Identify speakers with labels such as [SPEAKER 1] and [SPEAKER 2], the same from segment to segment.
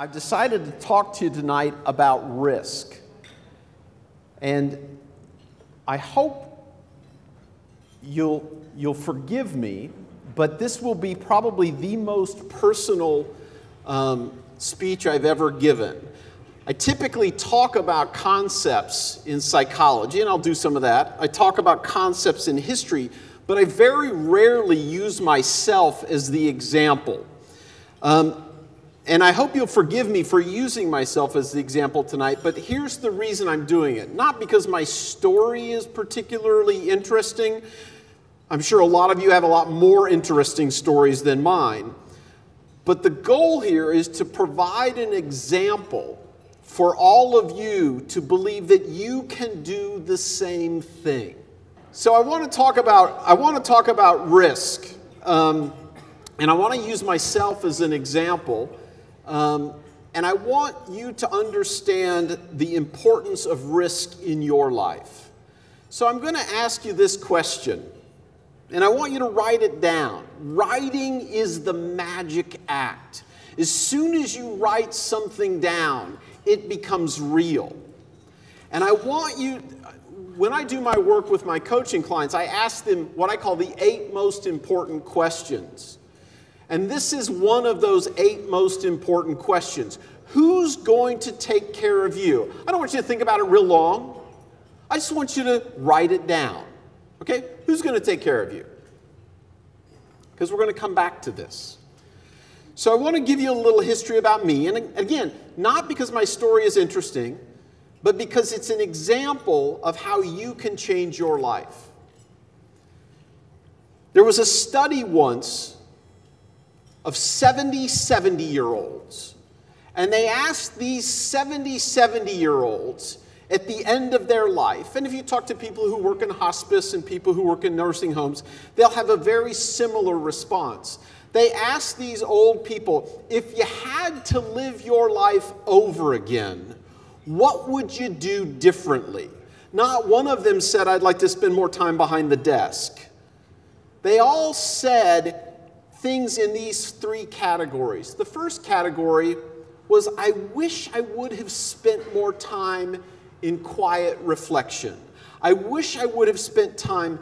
[SPEAKER 1] I've decided to talk to you tonight about risk. And I hope you'll, you'll forgive me, but this will be probably the most personal um, speech I've ever given. I typically talk about concepts in psychology, and I'll do some of that. I talk about concepts in history, but I very rarely use myself as the example. Um, and I hope you'll forgive me for using myself as the example tonight, but here's the reason I'm doing it. Not because my story is particularly interesting. I'm sure a lot of you have a lot more interesting stories than mine. But the goal here is to provide an example for all of you to believe that you can do the same thing. So I want to talk about I want to talk about risk, um, and I want to use myself as an example. Um, and I want you to understand the importance of risk in your life. So I'm going to ask you this question, and I want you to write it down. Writing is the magic act. As soon as you write something down, it becomes real. And I want you, when I do my work with my coaching clients, I ask them what I call the eight most important questions. And this is one of those eight most important questions. Who's going to take care of you? I don't want you to think about it real long. I just want you to write it down. Okay? Who's going to take care of you? Because we're going to come back to this. So I want to give you a little history about me. And again, not because my story is interesting, but because it's an example of how you can change your life. There was a study once of 70 70 year olds. And they asked these 70 70 year olds at the end of their life, and if you talk to people who work in hospice and people who work in nursing homes, they'll have a very similar response. They asked these old people, if you had to live your life over again, what would you do differently? Not one of them said, I'd like to spend more time behind the desk. They all said, things in these three categories. The first category was I wish I would have spent more time in quiet reflection. I wish I would have spent time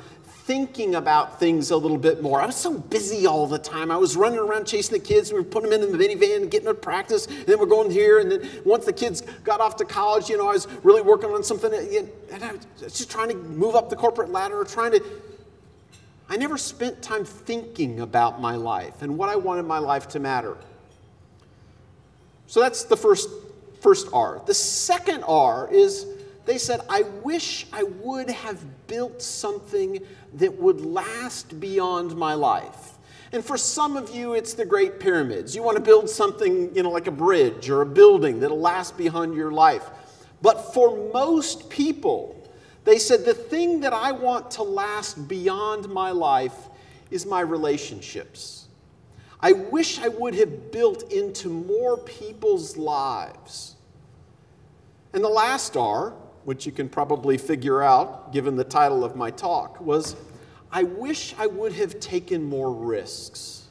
[SPEAKER 1] thinking about things a little bit more. I was so busy all the time. I was running around chasing the kids. We were putting them in the minivan getting to practice. And then we're going here. And then once the kids got off to college, you know, I was really working on something. And I was just trying to move up the corporate ladder, trying to I never spent time thinking about my life and what I wanted my life to matter. So that's the first, first R. The second R is they said, I wish I would have built something that would last beyond my life. And for some of you, it's the Great Pyramids. You want to build something, you know, like a bridge or a building that'll last beyond your life. But for most people, they said, The thing that I want to last beyond my life is my relationships. I wish I would have built into more people's lives. And the last R, which you can probably figure out given the title of my talk, was I wish I would have taken more risks.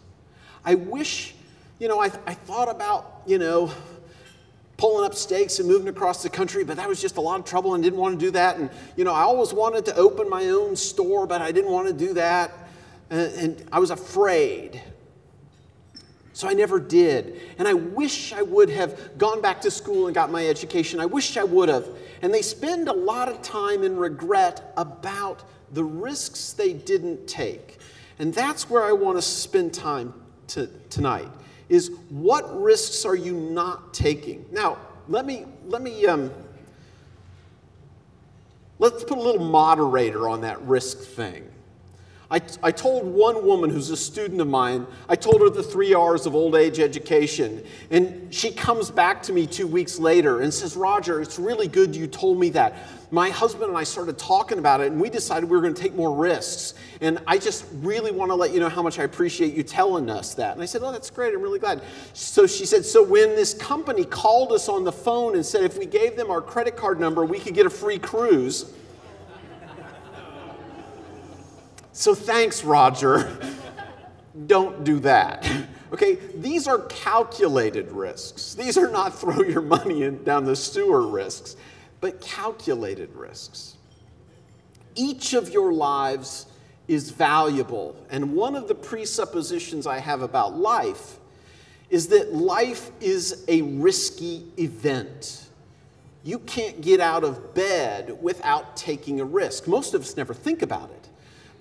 [SPEAKER 1] I wish, you know, I, I thought about, you know, pulling up stakes and moving across the country, but that was just a lot of trouble and didn't want to do that. And, you know, I always wanted to open my own store, but I didn't want to do that. And, and I was afraid. So I never did. And I wish I would have gone back to school and got my education. I wish I would have. And they spend a lot of time in regret about the risks they didn't take. And that's where I want to spend time to, tonight is what risks are you not taking? Now, let me, let me, um, let's put a little moderator on that risk thing. I, I told one woman who's a student of mine, I told her the three R's of old age education. And she comes back to me two weeks later and says, Roger, it's really good you told me that. My husband and I started talking about it, and we decided we were going to take more risks. And I just really want to let you know how much I appreciate you telling us that. And I said, Oh, that's great. I'm really glad. So she said, So when this company called us on the phone and said if we gave them our credit card number, we could get a free cruise. So thanks, Roger. Don't do that. Okay, these are calculated risks. These are not throw your money in, down the sewer risks, but calculated risks. Each of your lives is valuable. And one of the presuppositions I have about life is that life is a risky event. You can't get out of bed without taking a risk. Most of us never think about it.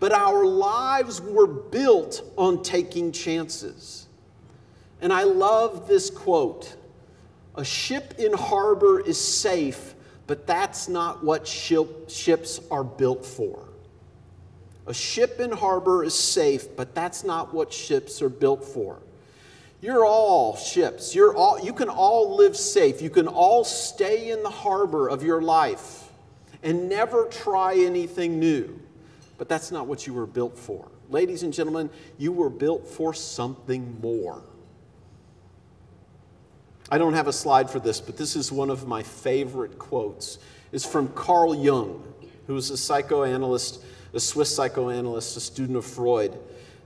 [SPEAKER 1] But our lives were built on taking chances. And I love this quote A ship in harbor is safe, but that's not what ship, ships are built for. A ship in harbor is safe, but that's not what ships are built for. You're all ships. You're all, you can all live safe. You can all stay in the harbor of your life and never try anything new. But that's not what you were built for. Ladies and gentlemen, you were built for something more. I don't have a slide for this, but this is one of my favorite quotes. It's from Carl Jung, who was a psychoanalyst, a Swiss psychoanalyst, a student of Freud.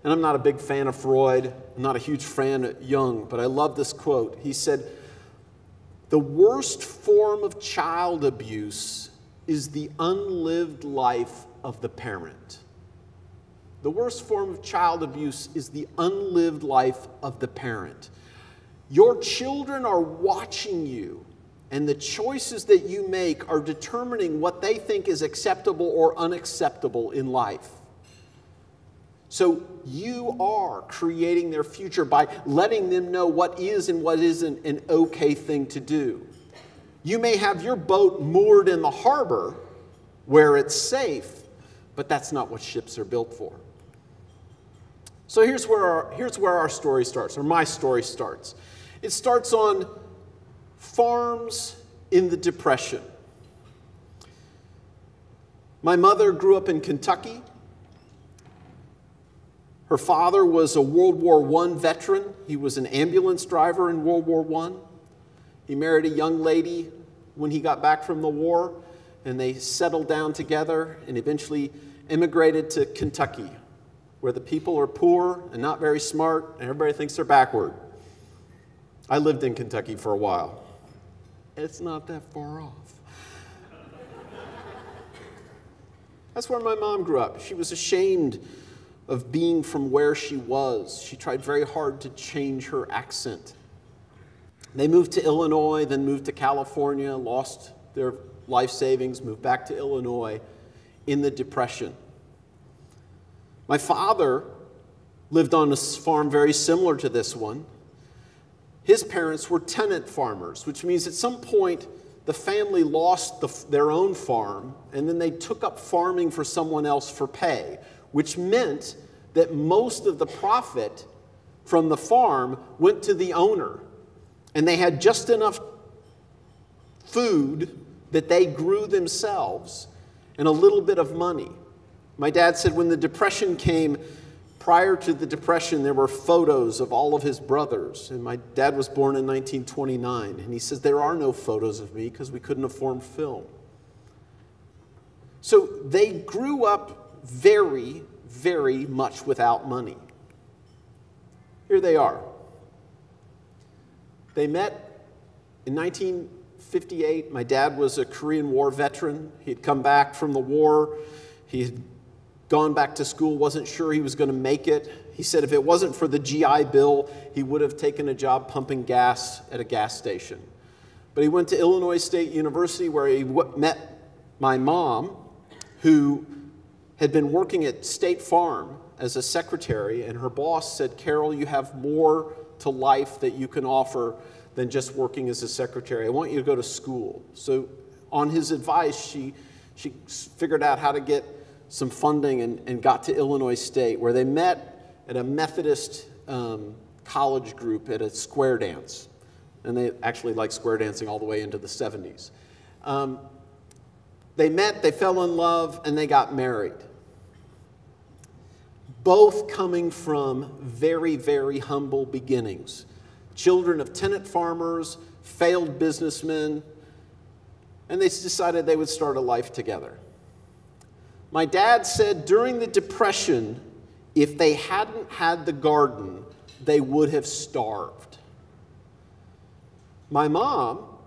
[SPEAKER 1] And I'm not a big fan of Freud, I'm not a huge fan of Jung, but I love this quote. He said, The worst form of child abuse is the unlived life of the parent. The worst form of child abuse is the unlived life of the parent. Your children are watching you, and the choices that you make are determining what they think is acceptable or unacceptable in life. So you are creating their future by letting them know what is and what isn't an okay thing to do. You may have your boat moored in the harbor where it's safe, but that's not what ships are built for. So here's where our, here's where our story starts, or my story starts. It starts on farms in the Depression. My mother grew up in Kentucky. Her father was a World War I veteran. He was an ambulance driver in World War I. He married a young lady when he got back from the war, and they settled down together and eventually immigrated to Kentucky, where the people are poor and not very smart, and everybody thinks they're backward. I lived in Kentucky for a while. It's not that far off. That's where my mom grew up. She was ashamed of being from where she was. She tried very hard to change her accent. They moved to Illinois, then moved to California, lost their life savings, moved back to Illinois in the Depression. My father lived on a farm very similar to this one his parents were tenant farmers, which means at some point the family lost the, their own farm and then they took up farming for someone else for pay, which meant that most of the profit from the farm went to the owner. And they had just enough food that they grew themselves and a little bit of money. My dad said when the Depression came, prior to the Depression, there were photos of all of his brothers. And my dad was born in 1929. And he says, There are no photos of me because we couldn't afford film. So they grew up very, very much without money. Here they are. They met in 1958. My dad was a Korean War veteran. He'd come back from the war. He had gone back to school, wasn't sure he was going to make it. He said if it wasn't for the GI Bill, he would have taken a job pumping gas at a gas station. But he went to Illinois State University where he met my mom, who had been working at State Farm as a secretary, and her boss said, Carol, you have more to life that you can offer than just working as a secretary. I want you to go to school. So, on his advice, she, she figured out how to get some funding and, and got to Illinois State, where they met at a Methodist um, college group at a square dance. And they actually liked square dancing all the way into the 70s. Um, they met, they fell in love, and they got married. Both coming from very, very humble beginnings. Children of tenant farmers, failed businessmen, and they decided they would start a life together. My dad said during the Depression, if they hadn't had the garden, they would have starved. My mom,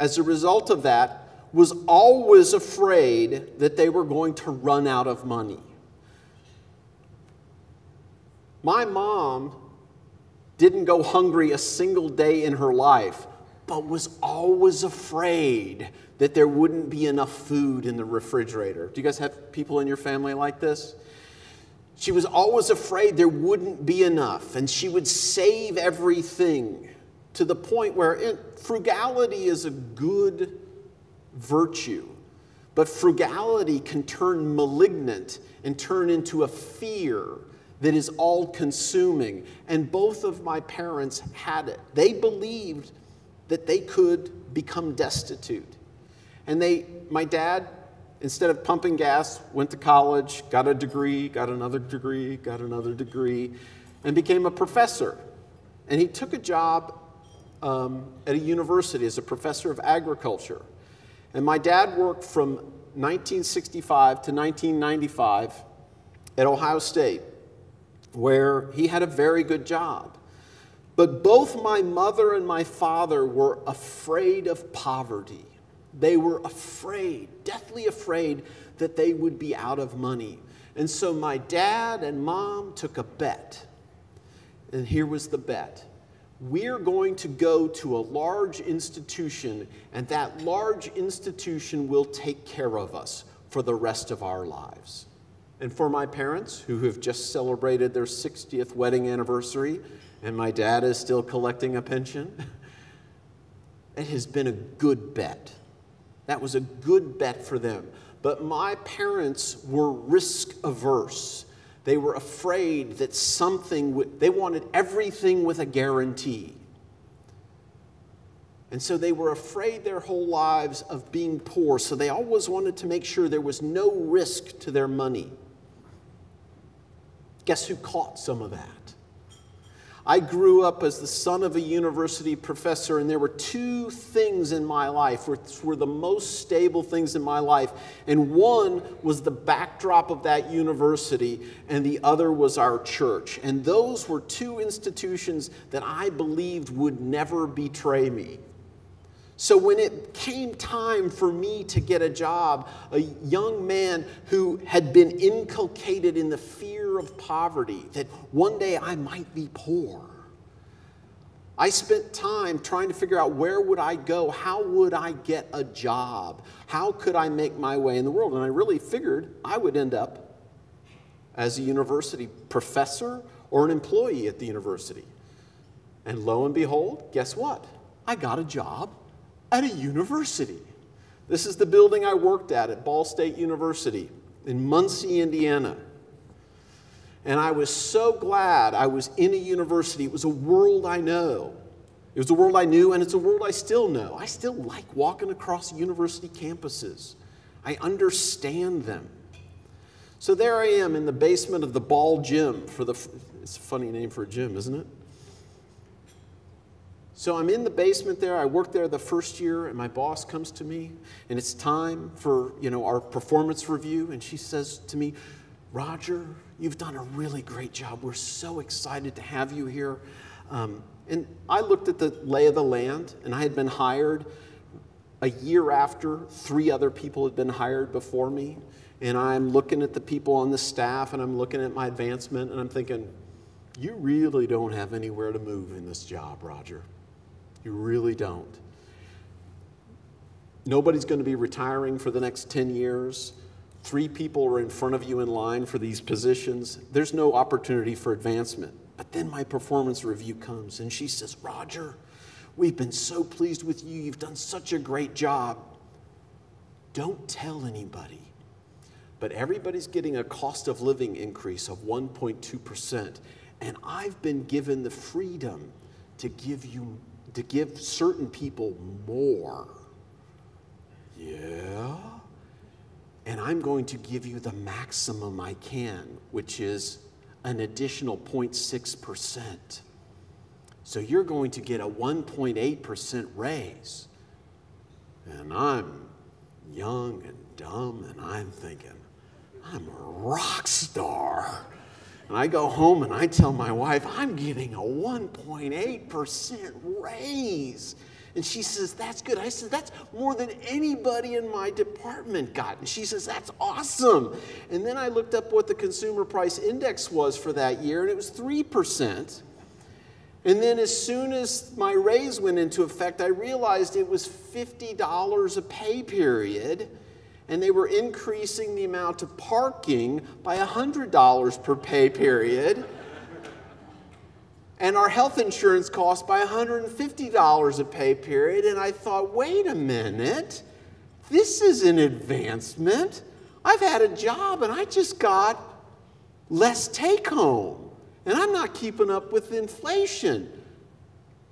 [SPEAKER 1] as a result of that, was always afraid that they were going to run out of money. My mom didn't go hungry a single day in her life, but was always afraid that there wouldn't be enough food in the refrigerator. Do you guys have people in your family like this? She was always afraid there wouldn't be enough, and she would save everything to the point where it, frugality is a good virtue, but frugality can turn malignant and turn into a fear that is all consuming. And both of my parents had it. They believed that they could become destitute. And they, my dad, instead of pumping gas, went to college, got a degree, got another degree, got another degree, and became a professor. And he took a job um, at a university as a professor of agriculture. And my dad worked from 1965 to 1995 at Ohio State where he had a very good job. But both my mother and my father were afraid of poverty. They were afraid, deathly afraid, that they would be out of money. And so my dad and mom took a bet. And here was the bet we're going to go to a large institution, and that large institution will take care of us for the rest of our lives. And for my parents, who have just celebrated their 60th wedding anniversary, and my dad is still collecting a pension, it has been a good bet. That was a good bet for them. But my parents were risk averse. They were afraid that something, would they wanted everything with a guarantee. And so they were afraid their whole lives of being poor. So they always wanted to make sure there was no risk to their money. Guess who caught some of that? I grew up as the son of a university professor, and there were two things in my life which were the most stable things in my life. And one was the backdrop of that university, and the other was our church. And those were two institutions that I believed would never betray me. So when it came time for me to get a job, a young man who had been inculcated in the fear of poverty, that one day I might be poor. I spent time trying to figure out where would I go? How would I get a job? How could I make my way in the world? And I really figured I would end up as a university professor or an employee at the university. And lo and behold, guess what? I got a job at a university. This is the building I worked at at Ball State University in Muncie, Indiana. And I was so glad I was in a university. It was a world I know. It was a world I knew, and it's a world I still know. I still like walking across university campuses, I understand them. So there I am in the basement of the Ball Gym for the. It's a funny name for a gym, isn't it? So I'm in the basement there. I worked there the first year, and my boss comes to me, and it's time for you know our performance review, and she says to me, "Roger, you've done a really great job. We're so excited to have you here." Um, and I looked at the lay of the land, and I had been hired a year after three other people had been hired before me. And I'm looking at the people on the staff, and I'm looking at my advancement, and I'm thinking, "You really don't have anywhere to move in this job, Roger." You really don't. Nobody's going to be retiring for the next 10 years. Three people are in front of you in line for these positions. There's no opportunity for advancement. But then my performance review comes and she says, Roger, we've been so pleased with you. You've done such a great job. Don't tell anybody. But everybody's getting a cost of living increase of 1.2%. And I've been given the freedom to give you to give certain people more. Yeah. And I'm going to give you the maximum I can, which is an additional 0.6%. So you're going to get a 1.8% raise. And I'm young and dumb, and I'm thinking, I'm a rock star. And I go home and I tell my wife, I'm getting a 1.8% raise. And she says, That's good. I said, That's more than anybody in my department got. And she says, That's awesome. And then I looked up what the consumer price index was for that year, and it was 3%. And then as soon as my raise went into effect, I realized it was $50 a pay period and they were increasing the amount of parking by $100 per pay period. And our health insurance cost by $150 a pay period. And I thought, wait a minute, this is an advancement. I've had a job and I just got less take home. And I'm not keeping up with inflation.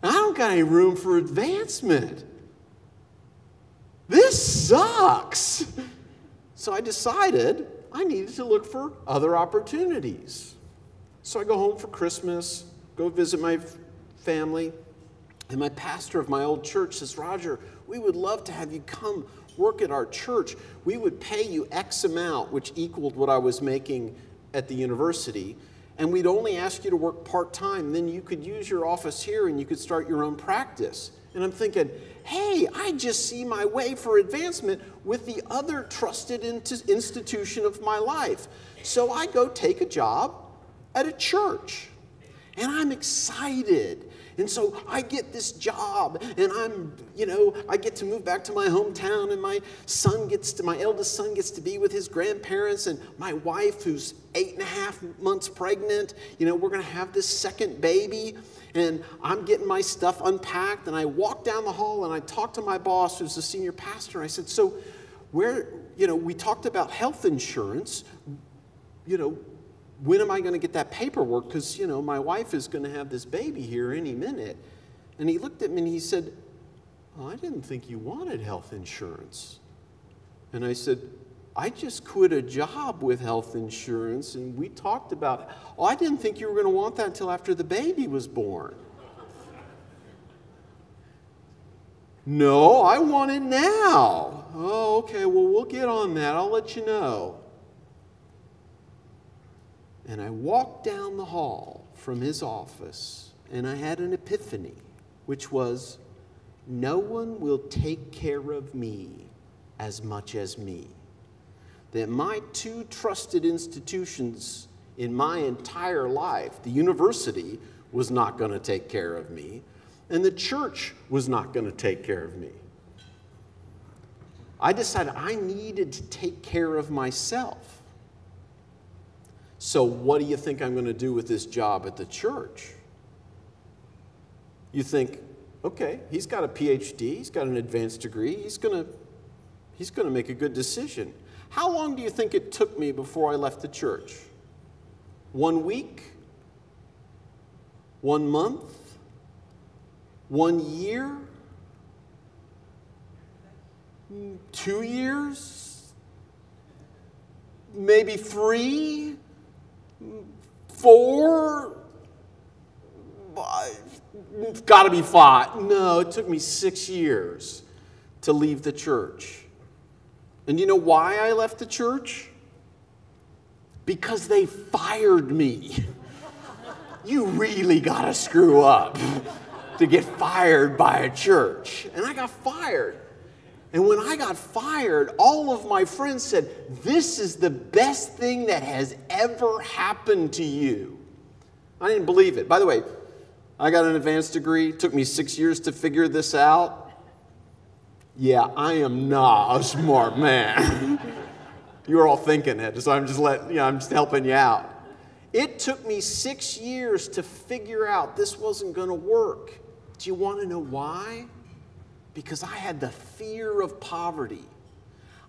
[SPEAKER 1] I don't got any room for advancement. This sucks. So I decided I needed to look for other opportunities. So I go home for Christmas, go visit my family, and my pastor of my old church says, Roger, we would love to have you come work at our church. We would pay you X amount, which equaled what I was making at the university. And we'd only ask you to work part time. Then you could use your office here and you could start your own practice. And I'm thinking, hey, I just see my way for advancement with the other trusted institution of my life. So I go take a job at a church. And I'm excited. And so I get this job, and I'm, you know, I get to move back to my hometown, and my son gets to, my eldest son gets to be with his grandparents, and my wife, who's eight and a half months pregnant, you know, we're gonna have this second baby and I'm getting my stuff unpacked. And I walk down the hall and I talk to my boss, who's the senior pastor. and I said, So, where, you know, we talked about health insurance. You know, when am I going to get that paperwork? Because, you know, my wife is going to have this baby here any minute. And he looked at me and he said, oh, I didn't think you wanted health insurance. And I said, I just quit a job with health insurance, and we talked about, oh, I didn't think you were going to want that until after the baby was born. no, I want it now. Oh, okay, well, we'll get on that. I'll let you know. And I walked down the hall from his office, and I had an epiphany, which was no one will take care of me as much as me that my two trusted institutions in my entire life, the university was not going to take care of me, and the church was not going to take care of me. I decided I needed to take care of myself. So, what do you think I'm going to do with this job at the church? You think, okay, he's got a PhD, he's got an advanced degree, he's going to, he's going to make a good decision. How long do you think it took me before I left the church? One week? One month? One year? Two years? Maybe three? Four? Got to be five. No, it took me six years to leave the church. And you know why I left the church? Because they fired me. you really got to screw up to get fired by a church. And I got fired. And when I got fired, all of my friends said, This is the best thing that has ever happened to you. I didn't believe it. By the way, I got an advanced degree. It took me six years to figure this out yeah, I am not a smart man. You're all thinking it, so I'm just letting, you know, I'm just helping you out. It took me six years to figure out this wasn't going to work. Do you want to know why? Because I had the fear of poverty.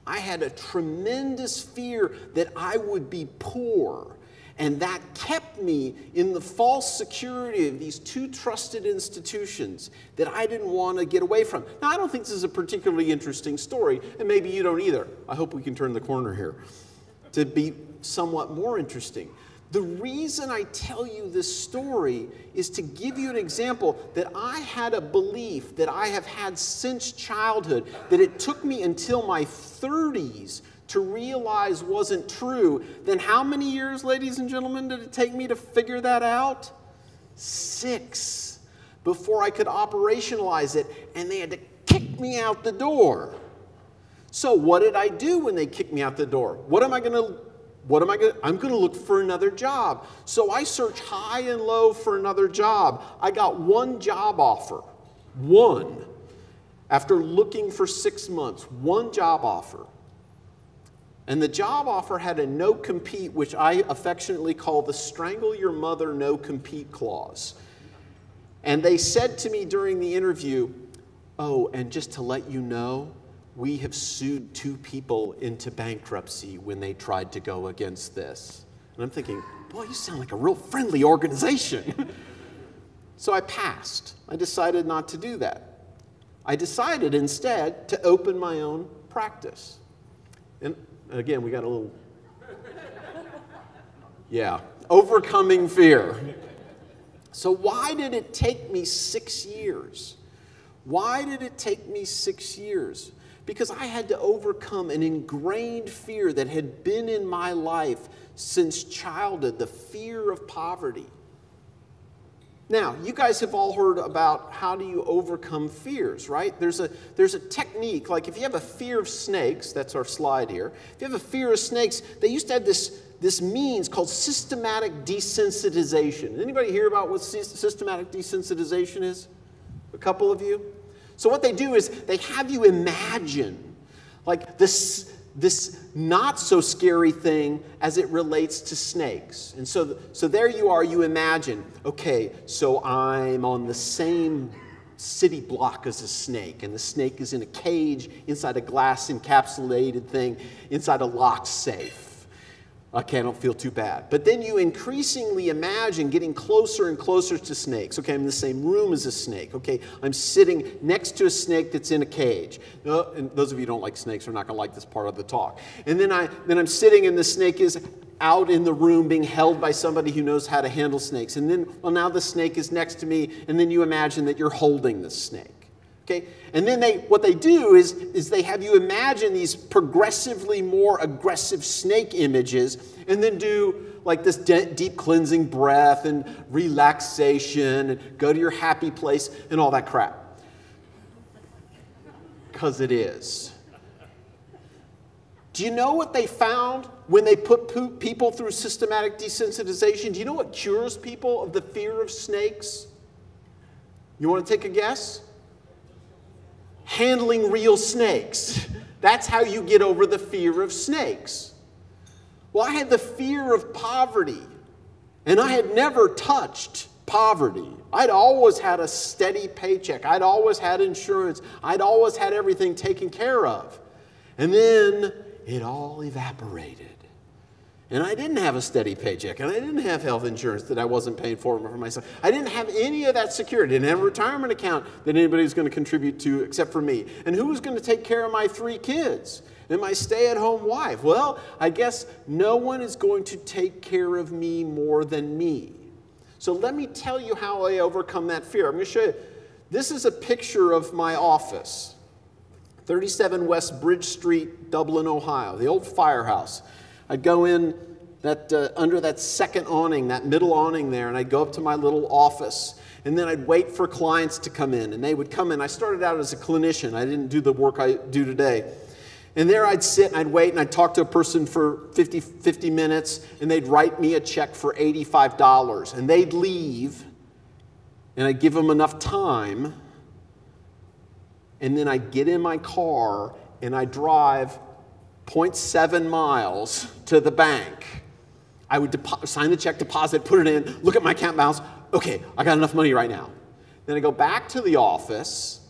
[SPEAKER 1] I had a tremendous fear that I would be poor and that kept me in the false security of these two trusted institutions that I didn't want to get away from. Now, I don't think this is a particularly interesting story, and maybe you don't either. I hope we can turn the corner here to be somewhat more interesting. The reason I tell you this story is to give you an example that I had a belief that I have had since childhood, that it took me until my 30s to realize wasn't true, then how many years, ladies and gentlemen, did it take me to figure that out? Six before I could operationalize it, and they had to kick me out the door. So, what did I do when they kicked me out the door? What am I going to what am I going to? I'm going to look for another job. So I search high and low for another job. I got one job offer. One. After looking for six months, one job offer. And the job offer had a no compete, which I affectionately call the strangle your mother no compete clause. And they said to me during the interview, Oh, and just to let you know, we have sued two people into bankruptcy when they tried to go against this. And I'm thinking, boy, you sound like a real friendly organization. so I passed. I decided not to do that. I decided instead to open my own practice. And again, we got a little. Yeah, overcoming fear. So, why did it take me six years? Why did it take me six years? Because I had to overcome an ingrained fear that had been in my life since childhood the fear of poverty. Now, you guys have all heard about how do you overcome fears, right? There's a, there's a technique, like if you have a fear of snakes, that's our slide here. If you have a fear of snakes, they used to have this, this means called systematic desensitization. Anybody hear about what systematic desensitization is? A couple of you? So, what they do is they have you imagine like this, this not so scary thing as it relates to snakes. And so, so there you are, you imagine, okay, so I'm on the same city block as a snake, and the snake is in a cage inside a glass encapsulated thing inside a locked safe. Okay, I don't feel too bad. But then you increasingly imagine getting closer and closer to snakes. Okay, I'm in the same room as a snake. Okay, I'm sitting next to a snake that's in a cage. Uh, and those of you who don't like snakes are not going to like this part of the talk. And then, I, then I'm sitting, and the snake is out in the room being held by somebody who knows how to handle snakes. And then, well, now the snake is next to me, and then you imagine that you're holding the snake. Okay? And then they, what they do is, is they have you imagine these progressively more aggressive snake images and then do like this de- deep cleansing breath and relaxation and go to your happy place and all that crap. Because it is. Do you know what they found when they put people through systematic desensitization? Do you know what cures people of the fear of snakes? You want to take a guess? Handling real snakes. That's how you get over the fear of snakes. Well, I had the fear of poverty, and I had never touched poverty. I'd always had a steady paycheck, I'd always had insurance, I'd always had everything taken care of. And then it all evaporated. And I didn't have a steady paycheck, and I didn't have health insurance that I wasn't paying for for myself. I didn't have any of that security. I didn't have a retirement account that anybody was going to contribute to except for me. And who was going to take care of my three kids and my stay at home wife? Well, I guess no one is going to take care of me more than me. So let me tell you how I overcome that fear. I'm going to show you. This is a picture of my office 37 West Bridge Street, Dublin, Ohio, the old firehouse. I'd go in that, uh, under that second awning, that middle awning there, and I'd go up to my little office. And then I'd wait for clients to come in, and they would come in. I started out as a clinician, I didn't do the work I do today. And there I'd sit and I'd wait and I'd talk to a person for 50, 50 minutes, and they'd write me a check for $85. And they'd leave, and I'd give them enough time. And then I'd get in my car and I'd drive 0.7 miles to the bank. I would sign the check, deposit, put it in, look at my account balance. Okay, I got enough money right now. Then I go back to the office,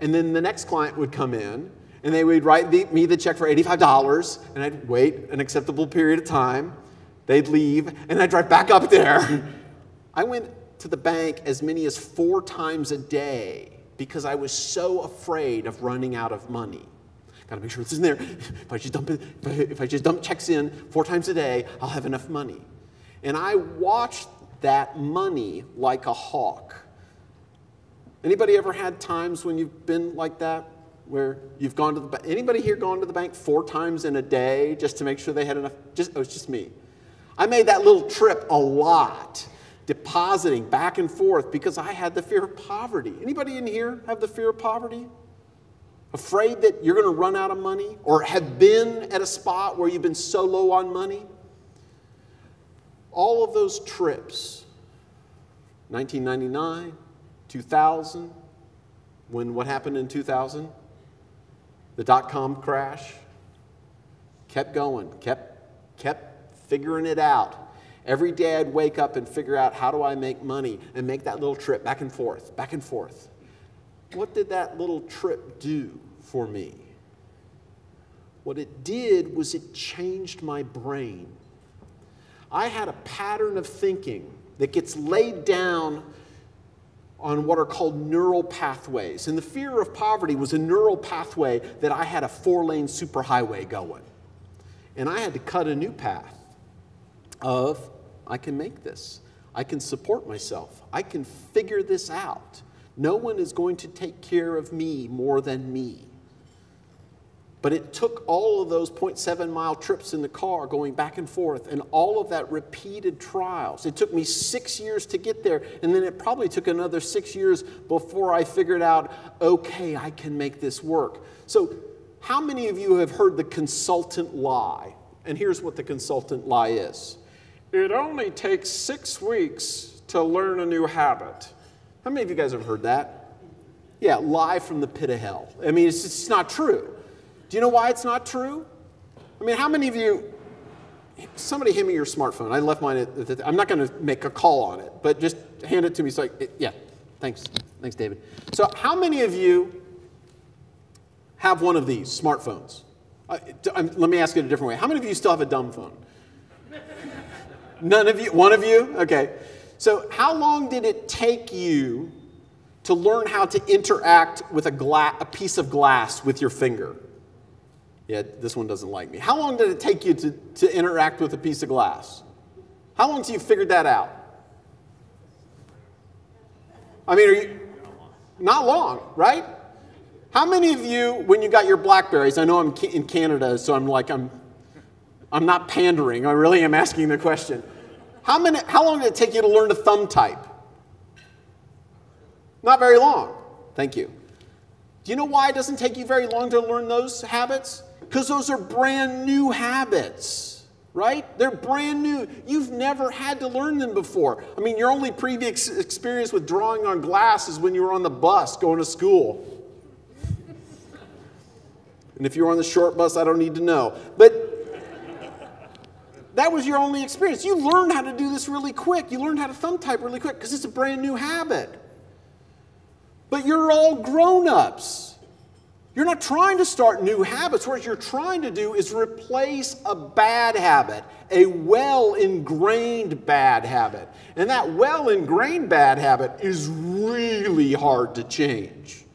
[SPEAKER 1] and then the next client would come in, and they would write me the check for $85, and I'd wait an acceptable period of time. They'd leave, and I'd drive back up there. I went to the bank as many as four times a day because I was so afraid of running out of money. Got to make sure it's in there. If I just dump it, if I, if I just dump checks in four times a day, I'll have enough money. And I watched that money like a hawk. Anybody ever had times when you've been like that? where you've gone to the bank? Anybody here gone to the bank four times in a day just to make sure they had enough? Just, oh, it's just me. I made that little trip a lot, depositing back and forth because I had the fear of poverty. Anybody in here have the fear of poverty? Afraid that you're going to run out of money or have been at a spot where you've been so low on money? All of those trips, 1999, 2000, when what happened in 2000? The dot com crash. Kept going, kept, kept figuring it out. Every day I'd wake up and figure out how do I make money and make that little trip back and forth, back and forth. What did that little trip do for me? What it did was it changed my brain. I had a pattern of thinking that gets laid down on what are called neural pathways. And the fear of poverty was a neural pathway that I had a four lane superhighway going. And I had to cut a new path of I can make this, I can support myself, I can figure this out. No one is going to take care of me more than me. But it took all of those 0.7 mile trips in the car going back and forth and all of that repeated trials. It took me six years to get there, and then it probably took another six years before I figured out, okay, I can make this work. So, how many of you have heard the consultant lie? And here's what the consultant lie is it only takes six weeks to learn a new habit. How many of you guys have heard that? Yeah, lie from the pit of hell. I mean, it's just not true. Do you know why it's not true? I mean, how many of you, somebody hand me your smartphone. I left mine at, the, I'm not going to make a call on it, but just hand it to me. So, I, yeah, thanks. Thanks, David. So, how many of you have one of these smartphones? Let me ask it a different way. How many of you still have a dumb phone? None of you? One of you? Okay. So, how long did it take you to learn how to interact with a, gla- a piece of glass with your finger? Yeah, this one doesn't like me. How long did it take you to, to interact with a piece of glass? How long until you figured that out? I mean, are you not long, right? How many of you, when you got your blackberries, I know I'm in Canada, so I'm like, I'm, I'm not pandering. I really am asking the question. How, many, how long did it take you to learn to thumb type? Not very long. Thank you. Do you know why it doesn't take you very long to learn those habits? Because those are brand new habits, right? They're brand new. You've never had to learn them before. I mean, your only previous experience with drawing on glass is when you were on the bus going to school. And if you're on the short bus, I don't need to know. But that was your only experience. You learned how to do this really quick. You learned how to thumb type really quick because it's a brand new habit. But you're all grown ups. You're not trying to start new habits. What you're trying to do is replace a bad habit, a well ingrained bad habit. And that well ingrained bad habit is really hard to change.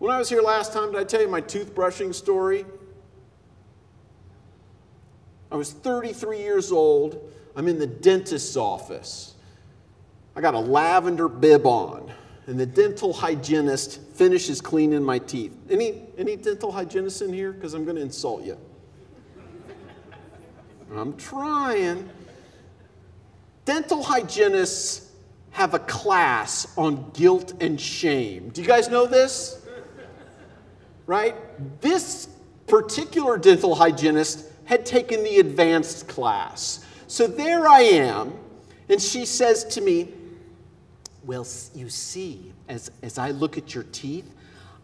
[SPEAKER 1] When I was here last time, did I tell you my toothbrushing story? I was 33 years old. I'm in the dentist's office. I got a lavender bib on and the dental hygienist finishes cleaning my teeth. Any, any dental hygienists in here? Because I'm going to insult you. I'm trying. Dental hygienists have a class on guilt and shame. Do you guys know this? Right? This particular dental hygienist had taken the advanced class. So there I am, and she says to me, well, you see, as, as I look at your teeth,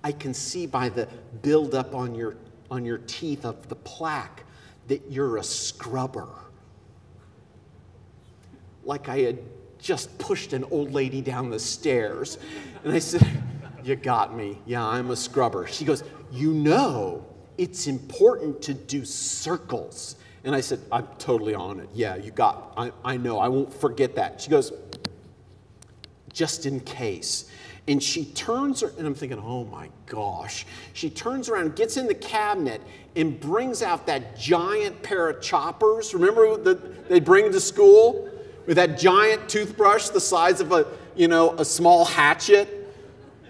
[SPEAKER 1] I can see by the buildup on your, on your teeth of the plaque that you're a scrubber. Like I had just pushed an old lady down the stairs. And I said, You got me. Yeah, I'm a scrubber. She goes, You know, it's important to do circles. And I said, I'm totally on it. Yeah, you got, I, I know, I won't forget that. She goes, just in case. And she turns, and I'm thinking, oh my gosh. She turns around, gets in the cabinet, and brings out that giant pair of choppers. Remember that they bring to school with that giant toothbrush the size of a, you know, a small hatchet,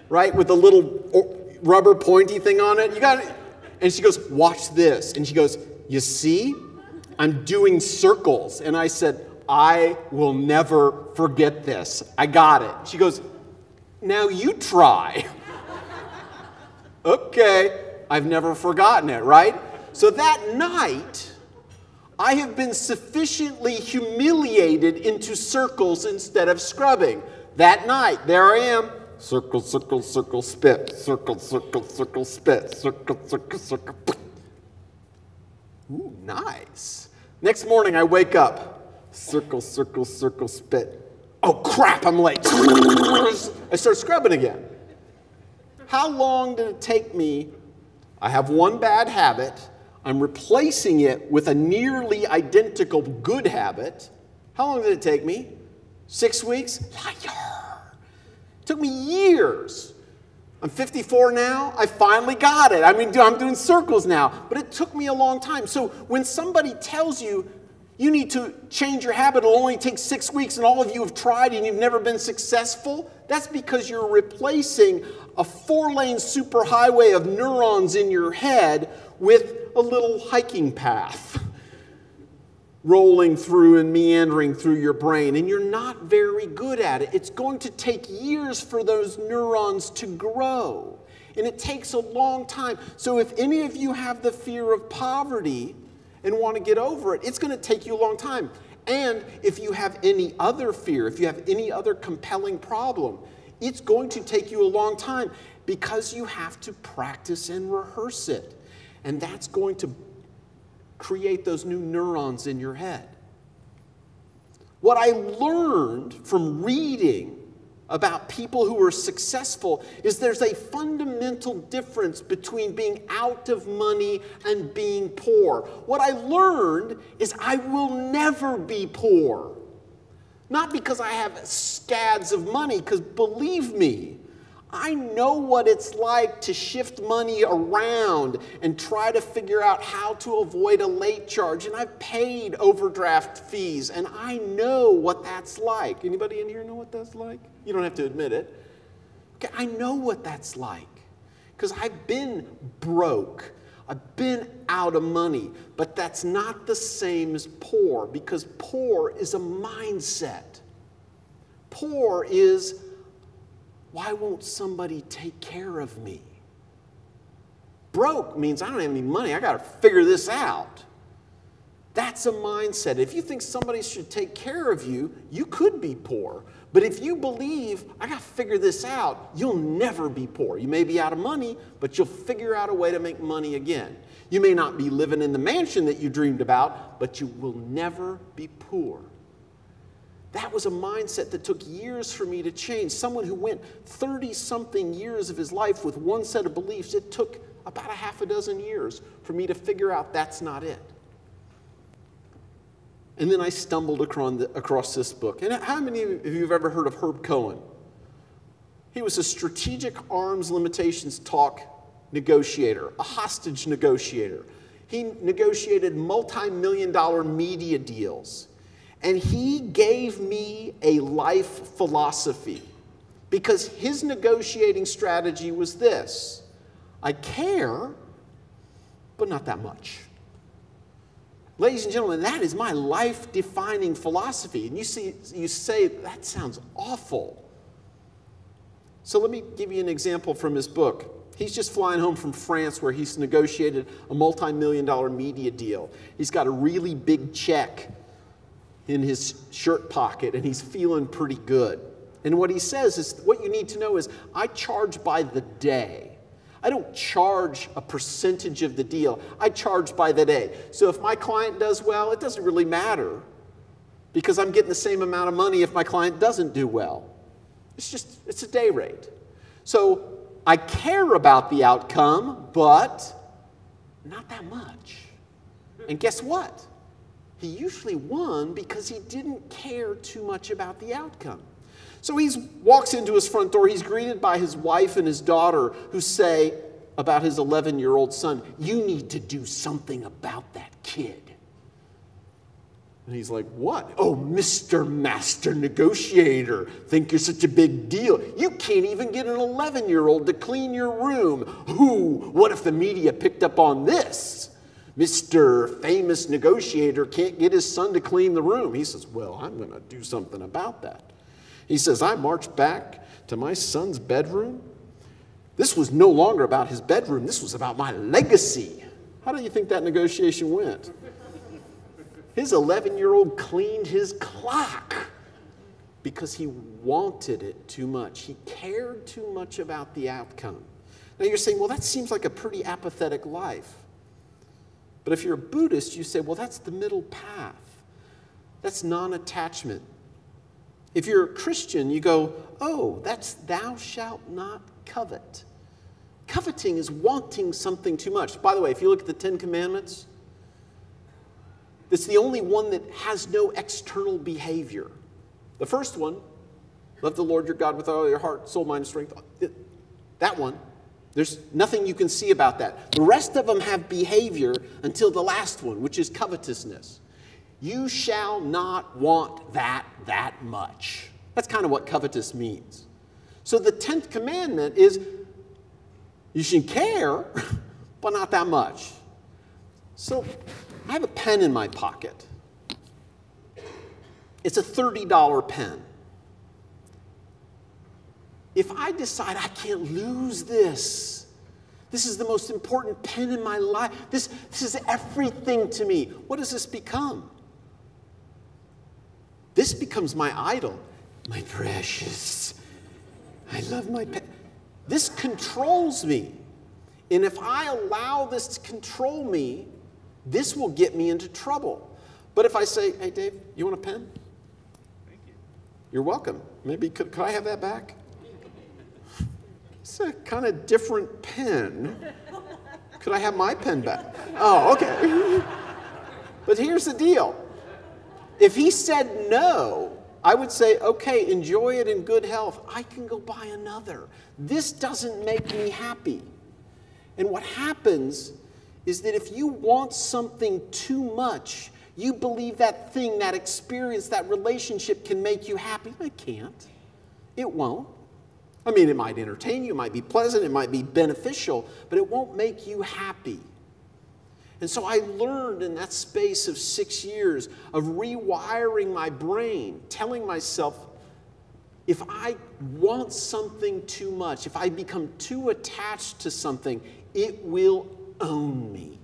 [SPEAKER 1] right? With a little oh, rubber pointy thing on it. You got it. And she goes, Watch this. And she goes, You see, I'm doing circles. And I said, I will never forget this. I got it. She goes, Now you try. okay, I've never forgotten it, right? So that night, I have been sufficiently humiliated into circles instead of scrubbing. That night, there I am. Circle, circle, circle, spit. Circle, circle, circle, spit. Circle, circle, circle. Ooh, nice. Next morning, I wake up. Circle, circle, circle, spit. Oh crap, I'm late. I start scrubbing again. How long did it take me? I have one bad habit. I'm replacing it with a nearly identical good habit. How long did it take me? Six weeks? Liar. It took me years. I'm 54 now. I finally got it. I mean, I'm doing circles now, but it took me a long time. So when somebody tells you you need to change your habit, it'll only take six weeks, and all of you have tried and you've never been successful, that's because you're replacing a four lane superhighway of neurons in your head with a little hiking path rolling through and meandering through your brain, and you're not very good at it. It's going to take years for those neurons to grow, and it takes a long time. So, if any of you have the fear of poverty and want to get over it, it's going to take you a long time. And if you have any other fear, if you have any other compelling problem, it's going to take you a long time because you have to practice and rehearse it. And that's going to create those new neurons in your head. What I learned from reading about people who are successful is there's a fundamental difference between being out of money and being poor. What I learned is I will never be poor. Not because I have scads of money, because believe me, I know what it's like to shift money around and try to figure out how to avoid a late charge. And I've paid overdraft fees, and I know what that's like. Anybody in here know what that's like? You don't have to admit it. Okay, I know what that's like because I've been broke. I've been out of money, but that's not the same as poor because poor is a mindset. Poor is why won't somebody take care of me? Broke means I don't have any money. I got to figure this out. That's a mindset. If you think somebody should take care of you, you could be poor. But if you believe, I got to figure this out, you'll never be poor. You may be out of money, but you'll figure out a way to make money again. You may not be living in the mansion that you dreamed about, but you will never be poor. That was a mindset that took years for me to change. Someone who went 30 something years of his life with one set of beliefs, it took about a half a dozen years for me to figure out that's not it. And then I stumbled across this book. And how many of you have ever heard of Herb Cohen? He was a strategic arms limitations talk negotiator, a hostage negotiator. He negotiated multi million dollar media deals. And he gave me a life philosophy because his negotiating strategy was this I care, but not that much. Ladies and gentlemen, that is my life defining philosophy. And you, see, you say, that sounds awful. So let me give you an example from his book. He's just flying home from France where he's negotiated a multi million dollar media deal. He's got a really big check in his shirt pocket and he's feeling pretty good. And what he says is what you need to know is I charge by the day. I don't charge a percentage of the deal. I charge by the day. So if my client does well, it doesn't really matter because I'm getting the same amount of money if my client doesn't do well. It's just, it's a day rate. So I care about the outcome, but not that much. And guess what? He usually won because he didn't care too much about the outcome. So he walks into his front door. He's greeted by his wife and his daughter who say about his 11 year old son, You need to do something about that kid. And he's like, What? Oh, Mr. Master Negotiator, think you're such a big deal. You can't even get an 11 year old to clean your room. Who? What if the media picked up on this? Mr. Famous Negotiator can't get his son to clean the room. He says, Well, I'm going to do something about that. He says, I marched back to my son's bedroom. This was no longer about his bedroom, this was about my legacy. How do you think that negotiation went? His 11 year old cleaned his clock because he wanted it too much. He cared too much about the outcome. Now you're saying, well, that seems like a pretty apathetic life. But if you're a Buddhist, you say, well, that's the middle path. That's non attachment. If you're a Christian, you go, oh, that's thou shalt not covet. Coveting is wanting something too much. By the way, if you look at the Ten Commandments, it's the only one that has no external behavior. The first one, love the Lord your God with all your heart, soul, mind, and strength. That one, there's nothing you can see about that. The rest of them have behavior until the last one, which is covetousness. You shall not want that that much. That's kind of what covetous means. So the 10th commandment is you should care, but not that much. So I have a pen in my pocket. It's a $30 pen. If I decide I can't lose this, this is the most important pen in my life, this, this is everything to me, what does this become? This becomes my idol, my precious. I love my pen. This controls me. And if I allow this to control me, this will get me into trouble. But if I say, hey, Dave, you want a pen? Thank you. You're welcome. Maybe, could, could I have that back? It's a kind of different pen. Could I have my pen back? Oh, okay. but here's the deal if he said no, I would say, okay, enjoy it in good health. I can go buy another. This doesn't make me happy. And what happens is that if you want something too much, you believe that thing, that experience, that relationship can make you happy. It can't. It won't. I mean, it might entertain you, it might be pleasant, it might be beneficial, but it won't make you happy. And so I learned in that space of six years of rewiring my brain, telling myself, if I want something too much, if I become too attached to something, it will own me.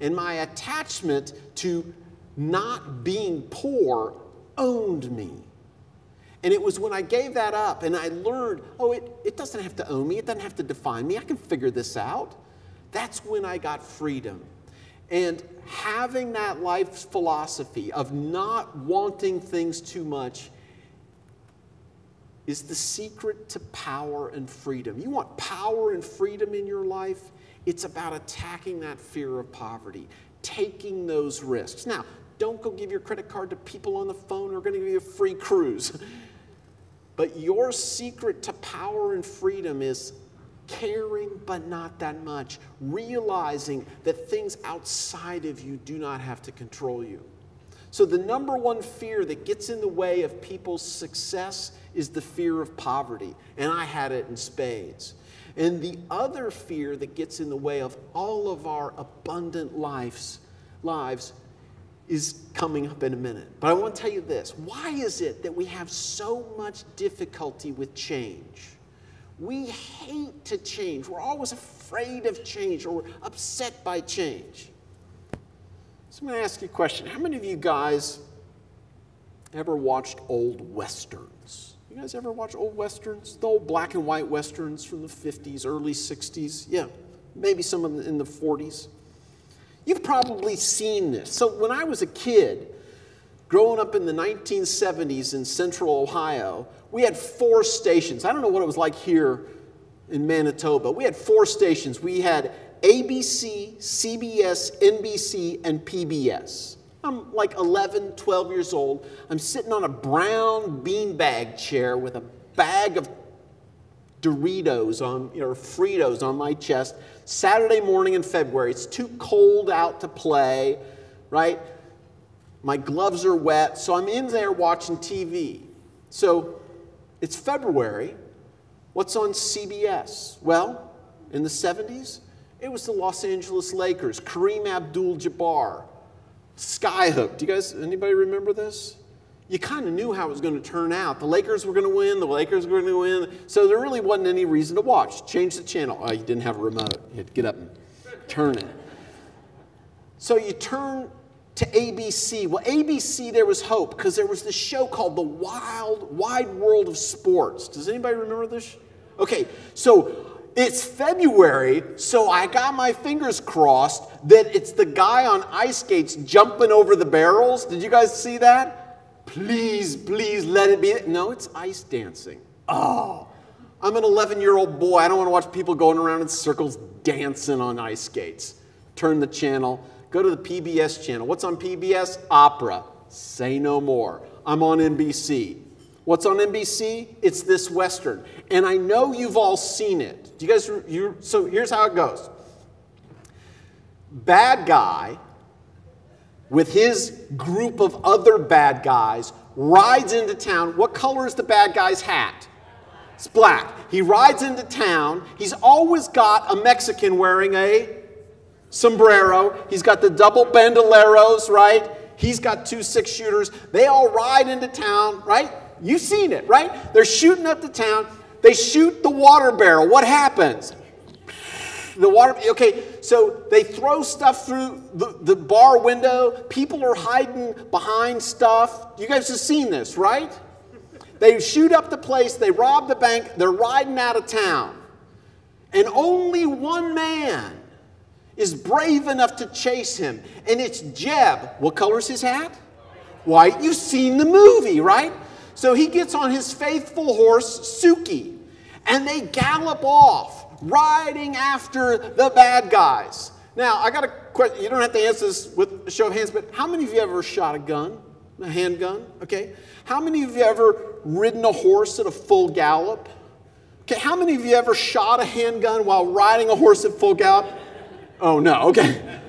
[SPEAKER 1] And my attachment to not being poor owned me. And it was when I gave that up and I learned, oh, it, it doesn't have to own me, it doesn't have to define me, I can figure this out. That's when I got freedom. And having that life philosophy of not wanting things too much is the secret to power and freedom. You want power and freedom in your life? It's about attacking that fear of poverty, taking those risks. Now, don't go give your credit card to people on the phone who are going to give you a free cruise. But your secret to power and freedom is caring but not that much, realizing that things outside of you do not have to control you. So, the number one fear that gets in the way of people's success is the fear of poverty. And I had it in spades. And the other fear that gets in the way of all of our abundant lives, lives is coming up in a minute. But I want to tell you this why is it that we have so much difficulty with change? We hate to change. We're always afraid of change or we're upset by change. So I'm going to ask you a question. How many of you guys ever watched old westerns? You guys ever watch old westerns? The old black and white westerns from the 50s, early 60s? Yeah, maybe some in the 40s. You've probably seen this. So when I was a kid, growing up in the 1970s in central Ohio, we had four stations. I don't know what it was like here in Manitoba. We had four stations. We had ABC, CBS, NBC, and PBS. I'm like 11, 12 years old. I'm sitting on a brown beanbag chair with a bag of Doritos on, or Fritos on my chest. Saturday morning in February. It's too cold out to play, right? My gloves are wet, so I'm in there watching TV. So it's February. What's on CBS? Well, in the 70s, it was the Los Angeles Lakers, Kareem Abdul Jabbar, Skyhook. Do you guys, anybody remember this? You kind of knew how it was going to turn out. The Lakers were going to win, the Lakers were going to win, so there really wasn't any reason to watch. Change the channel. Oh, you didn't have a remote. You had to get up and turn it. So you turn to ABC. Well, ABC, there was hope because there was this show called The Wild, Wide World of Sports. Does anybody remember this? Okay, so it's February, so I got my fingers crossed that it's the guy on ice skates jumping over the barrels. Did you guys see that? Please, please let it be. No, it's ice dancing. Oh, I'm an 11 year old boy. I don't want to watch people going around in circles dancing on ice skates. Turn the channel, go to the PBS channel. What's on PBS? Opera. Say no more. I'm on NBC. What's on NBC? It's this Western. And I know you've all seen it. Do you guys, you, so here's how it goes bad guy with his group of other bad guys rides into town. What color is the bad guy's hat? It's black. He rides into town. He's always got a Mexican wearing a sombrero. He's got the double bandoleros, right? He's got two six shooters. They all ride into town, right? You've seen it, right? They're shooting up the town. They shoot the water barrel. What happens? The water, okay, so they throw stuff through the, the bar window. People are hiding behind stuff. You guys have seen this, right? They shoot up the place, they rob the bank, they're riding out of town. And only one man is brave enough to chase him, and it's Jeb. What color's his hat? White. You've seen the movie, right? So he gets on his faithful horse, Suki, and they gallop off, riding after the bad guys. Now, I got a question. You don't have to answer this with a show of hands, but how many of you ever shot a gun, a handgun? Okay. How many of you ever ridden a horse at a full gallop? Okay. How many of you ever shot a handgun while riding a horse at full gallop? Oh, no. Okay.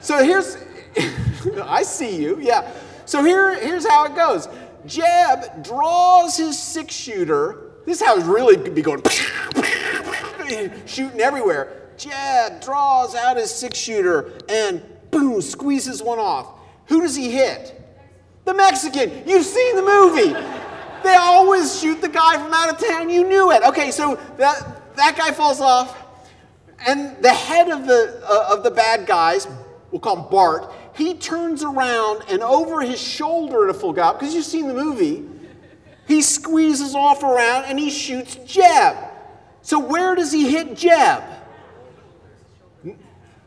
[SPEAKER 1] So here's, I see you. Yeah. So here, here's how it goes. Jeb draws his six shooter. This is how he's really be going, shooting everywhere. Jeb draws out his six shooter and boom, squeezes one off. Who does he hit? The Mexican. You've seen the movie. They always shoot the guy from out of town. You knew it. Okay, so that, that guy falls off. And the head of the, uh, of the bad guys, we'll call him Bart, he turns around and over his shoulder a full gallop, because you've seen the movie, he squeezes off around and he shoots Jeb. So where does he hit Jeb?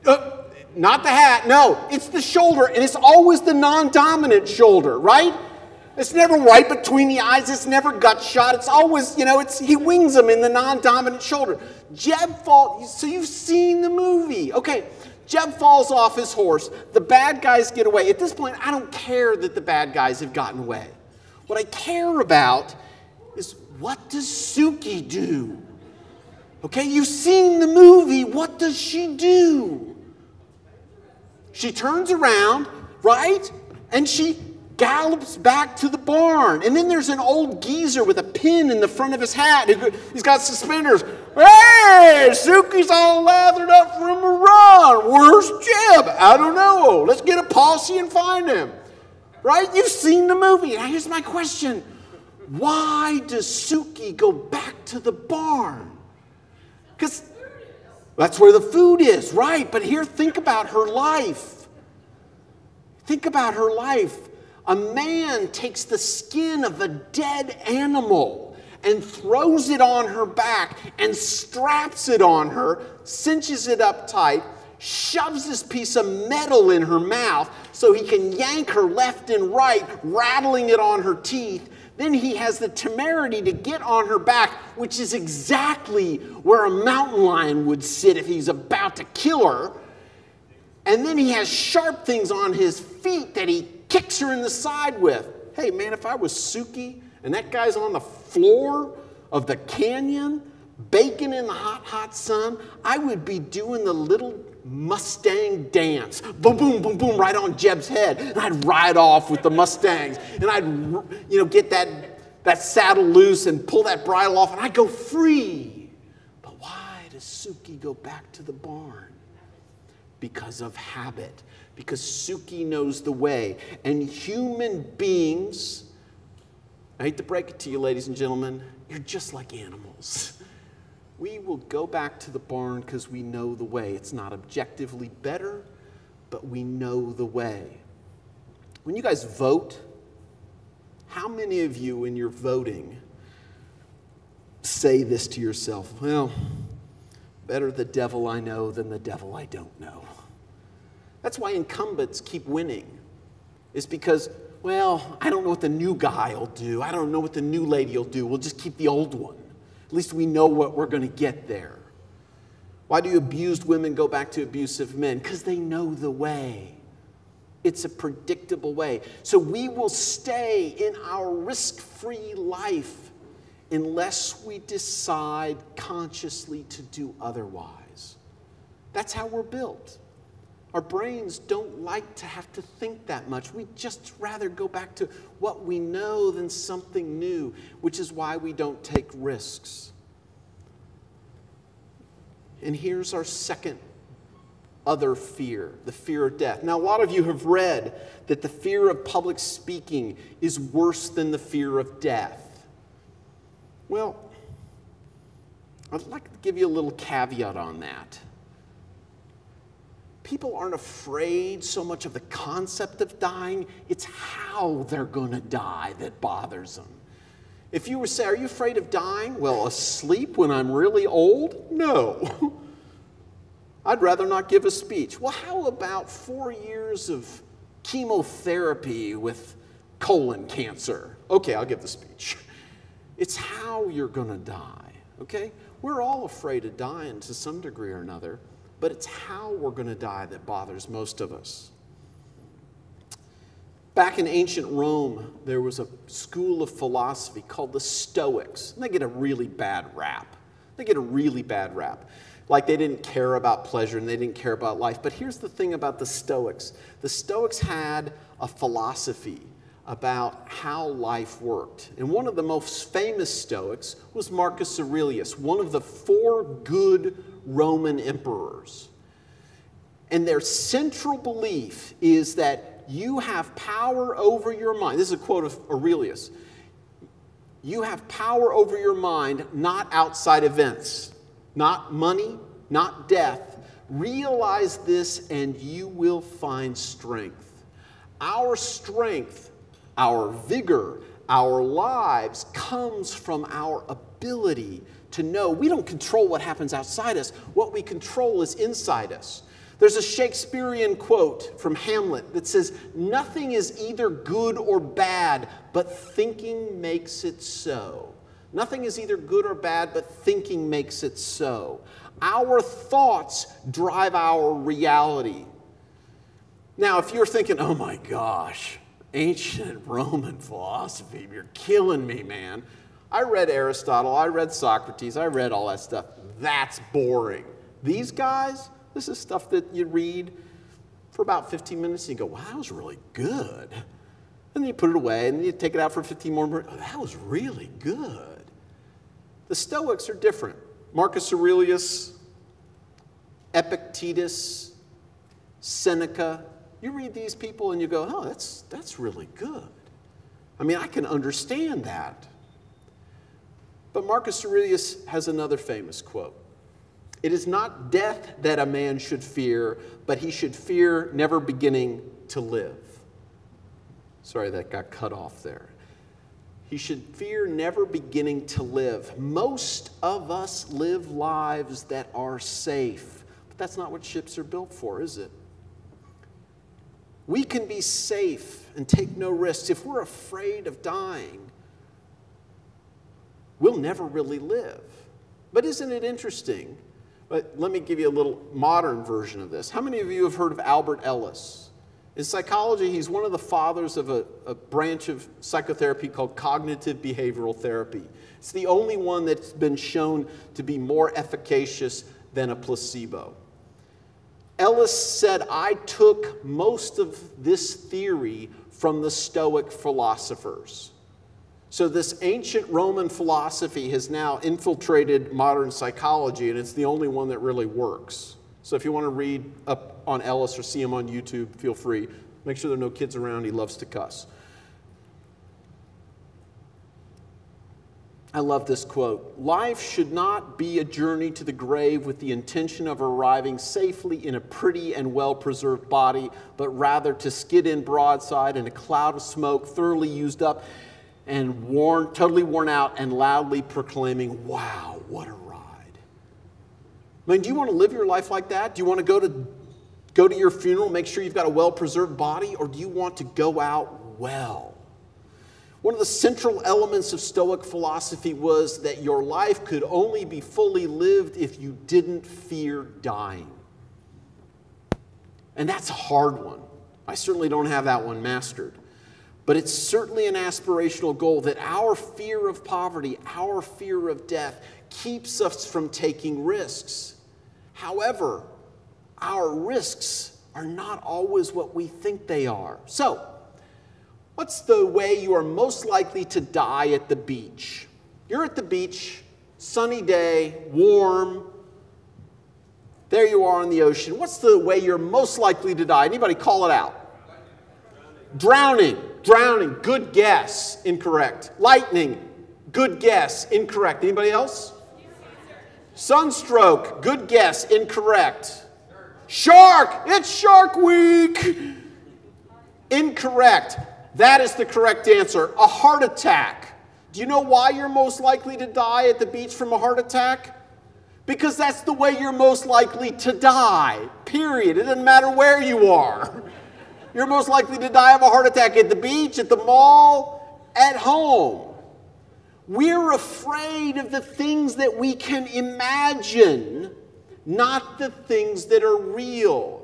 [SPEAKER 1] Uh, not the hat, no, it's the shoulder, and it's always the non dominant shoulder, right? It's never right between the eyes. It's never gut shot. It's always, you know, it's he wings him in the non-dominant shoulder. Jeb falls. So you've seen the movie, okay? Jeb falls off his horse. The bad guys get away. At this point, I don't care that the bad guys have gotten away. What I care about is what does Suki do? Okay, you've seen the movie. What does she do? She turns around, right? And she gallops back to the barn. And then there's an old geezer with a pin in the front of his hat. He's got suspenders. Hey, Suki's all lathered up from a run. Where's Jeb? I don't know. Let's get a posse and find him. Right? You've seen the movie. Now here's my question. Why does Suki go back to the barn? Because that's where the food is, right? But here, think about her life. Think about her life a man takes the skin of a dead animal and throws it on her back and straps it on her, cinches it up tight, shoves this piece of metal in her mouth so he can yank her left and right, rattling it on her teeth. Then he has the temerity to get on her back, which is exactly where a mountain lion would sit if he's about to kill her. And then he has sharp things on his feet that he kicks her in the side with. Hey, man, if I was Suki and that guy's on the floor of the canyon, baking in the hot, hot sun, I would be doing the little Mustang dance. Boom, boom, boom, boom, right on Jeb's head. And I'd ride off with the Mustangs. And I'd, you know, get that, that saddle loose and pull that bridle off, and I'd go free. But why does Suki go back to the barn? Because of habit. Because Suki knows the way. And human beings, I hate to break it to you, ladies and gentlemen, you're just like animals we will go back to the barn because we know the way. It's not objectively better, but we know the way. When you guys vote, how many of you, in your voting, say this to yourself? Well, better the devil I know than the devil I don't know. That's why incumbents keep winning, is because, well, I don't know what the new guy will do. I don't know what the new lady will do. We'll just keep the old one. At least we know what we're going to get there. Why do abused women go back to abusive men? Because they know the way. It's a predictable way. So we will stay in our risk free life unless we decide consciously to do otherwise. That's how we're built. Our brains don't like to have to think that much. We just rather go back to what we know than something new, which is why we don't take risks. And here's our second other fear the fear of death. Now, a lot of you have read that the fear of public speaking is worse than the fear of death. Well, I'd like to give you a little caveat on that people aren't afraid so much of the concept of dying, it's how they're going to die that bothers them. If you were say, Are you afraid of dying? Well, asleep when I'm really old? No. I'd rather not give a speech. Well, how about four years of chemotherapy with colon cancer? Okay, I'll give the speech. It's how you're going to die, okay? We're all afraid of dying to some degree or another but it's how we're going to die that bothers most of us. Back in ancient Rome, there was a school of philosophy called the Stoics. And they get a really bad rap. They get a really bad rap. Like they didn't care about pleasure and they didn't care about life. But here's the thing about the Stoics the Stoics had a philosophy about how life worked. And one of the most famous Stoics was Marcus Aurelius, one of the four good Roman emperors. And their central belief is that you have power over your mind. This is a quote of Aurelius. You have power over your mind, not outside events, not money, not death. Realize this and you will find strength. Our strength, our vigor, our lives comes from our ability to know we don't control what happens outside us. What we control is inside us. There's a Shakespearean quote from Hamlet that says, Nothing is either good or bad, but thinking makes it so. Nothing is either good or bad, but thinking makes it so. Our thoughts drive our reality. Now, if you're thinking, oh my gosh, ancient Roman philosophy, you're killing me, man. I read Aristotle, I read Socrates, I read all that stuff. That's boring. These guys, this is stuff that you read for about 15 minutes and you go, wow, that was really good. And then you put it away and you take it out for 15 more minutes. Oh, that was really good. The Stoics are different. Marcus Aurelius, Epictetus, Seneca. You read these people and you go, oh, that's, that's really good. I mean, I can understand that. But Marcus Aurelius has another famous quote It is not death that a man should fear, but he should fear never beginning to live. Sorry, that got cut off there. He should fear never beginning to live. Most of us live lives that are safe, but that's not what ships are built for, is it? We can be safe and take no risks. If we're afraid of dying, we'll never really live. But isn't it interesting? But let me give you a little modern version of this. How many of you have heard of Albert Ellis? In psychology, he's one of the fathers of a, a branch of psychotherapy called cognitive behavioral therapy. It's the only one that's been shown to be more efficacious than a placebo. Ellis said, I took most of this theory from the Stoic philosophers. So, this ancient Roman philosophy has now infiltrated modern psychology, and it's the only one that really works. So, if you want to read up on Ellis or see him on YouTube, feel free. Make sure there are no kids around. He loves to cuss. I love this quote Life should not be a journey to the grave with the intention of arriving safely in a pretty and well preserved body, but rather to skid in broadside in a cloud of smoke, thoroughly used up and worn, totally worn out, and loudly proclaiming, Wow, what a ride. I mean, do you want to live your life like that? Do you want to go to, go to your funeral, make sure you've got a well preserved body, or do you want to go out well? One of the central elements of Stoic philosophy was that your life could only be fully lived if you didn't fear dying. And that's a hard one. I certainly don't have that one mastered. But it's certainly an aspirational goal that our fear of poverty, our fear of death, keeps us from taking risks. However, our risks are not always what we think they are. So, What's the way you are most likely to die at the beach? You're at the beach, sunny day, warm. There you are on the ocean. What's the way you're most likely to die? Anybody call it out? Drowning. Drowning. Good guess. Incorrect. Lightning. Good guess. Incorrect. Anybody else? Sunstroke. Good guess. Incorrect. Shark. It's Shark Week. Incorrect. That is the correct answer. A heart attack. Do you know why you're most likely to die at the beach from a heart attack? Because that's the way you're most likely to die, period. It doesn't matter where you are. You're most likely to die of a heart attack at the beach, at the mall, at home. We're afraid of the things that we can imagine, not the things that are real.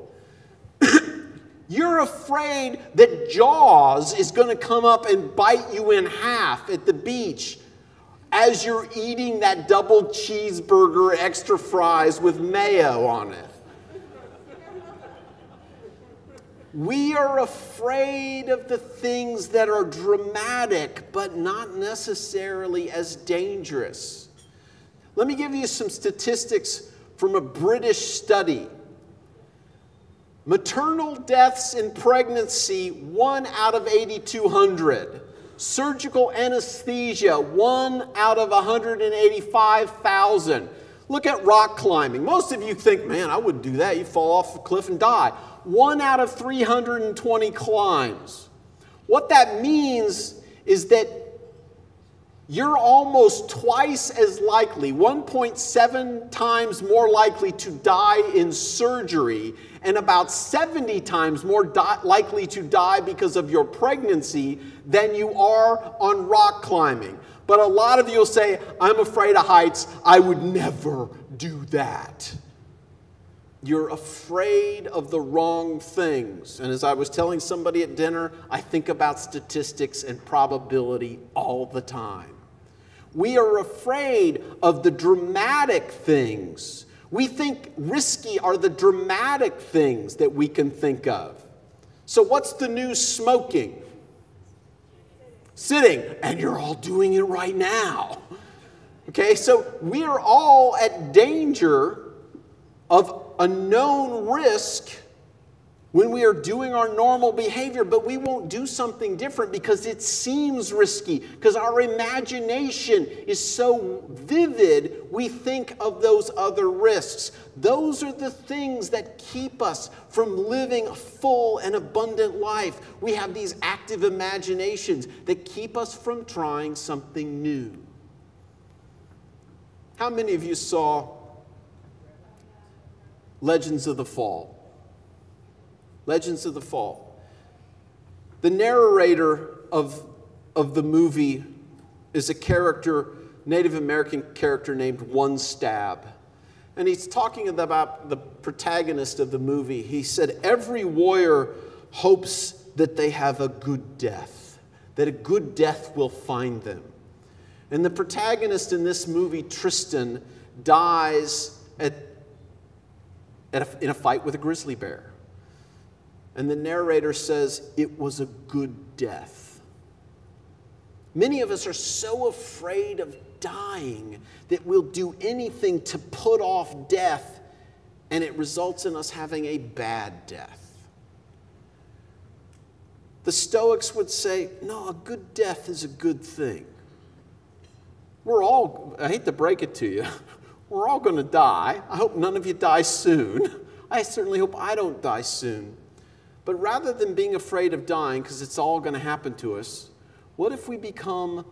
[SPEAKER 1] You're afraid that Jaws is going to come up and bite you in half at the beach as you're eating that double cheeseburger, extra fries with mayo on it. We are afraid of the things that are dramatic, but not necessarily as dangerous. Let me give you some statistics from a British study. Maternal deaths in pregnancy, one out of 8,200. Surgical anesthesia, one out of 185,000. Look at rock climbing. Most of you think, man, I wouldn't do that. You fall off a cliff and die. One out of 320 climbs. What that means is that you're almost twice as likely, 1.7 times more likely to die in surgery and about 70 times more di- likely to die because of your pregnancy than you are on rock climbing. But a lot of you will say, I'm afraid of heights. I would never do that. You're afraid of the wrong things. And as I was telling somebody at dinner, I think about statistics and probability all the time. We are afraid of the dramatic things we think risky are the dramatic things that we can think of. So, what's the new smoking? Sitting, and you're all doing it right now. Okay, so we are all at danger of a known risk when we are doing our normal behavior, but we won't do something different because it seems risky, because our imagination is so vivid, we think of those other risks. Those are the things that keep us from living a full and abundant life. We have these active imaginations that keep us from trying something new. How many of you saw Legends of the Fall? Legends of the Fall. The narrator of, of the movie is a character, Native American character named One Stab. And he's talking about the protagonist of the movie. He said, Every warrior hopes that they have a good death, that a good death will find them. And the protagonist in this movie, Tristan, dies at a, in a fight with a grizzly bear. And the narrator says it was a good death. Many of us are so afraid of dying that we'll do anything to put off death, and it results in us having a bad death. The Stoics would say, no, a good death is a good thing. We're all, I hate to break it to you, we're all going to die. I hope none of you die soon. I certainly hope I don't die soon. But rather than being afraid of dying, because it's all going to happen to us, what if we become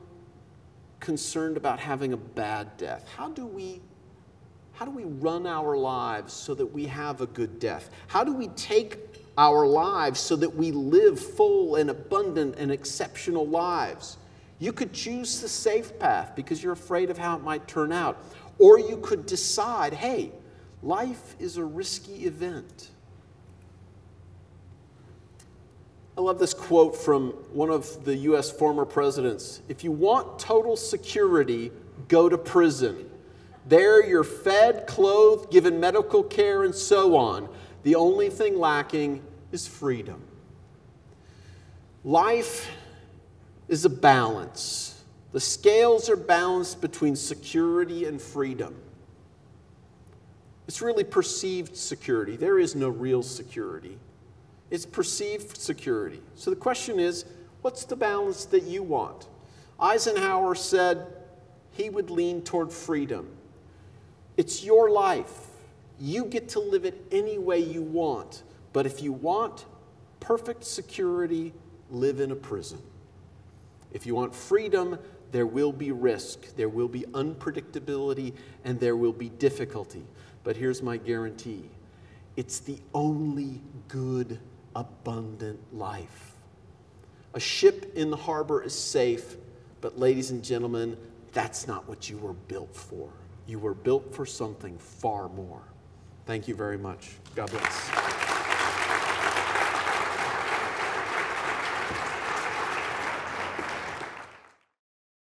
[SPEAKER 1] concerned about having a bad death? How do we how do we run our lives so that we have a good death? How do we take our lives so that we live full and abundant and exceptional lives? You could choose the safe path because you're afraid of how it might turn out. Or you could decide, hey, life is a risky event. I love this quote from one of the US former presidents. If you want total security, go to prison. There you're fed, clothed, given medical care, and so on. The only thing lacking is freedom. Life is a balance. The scales are balanced between security and freedom. It's really perceived security. There is no real security. It's perceived security. So the question is what's the balance that you want? Eisenhower said he would lean toward freedom. It's your life. You get to live it any way you want. But if you want perfect security, live in a prison. If you want freedom, there will be risk, there will be unpredictability, and there will be difficulty. But here's my guarantee it's the only good abundant life. A ship in the harbor is safe, but ladies and gentlemen, that's not what you were built for. You were built for something far more. Thank you very much. God bless.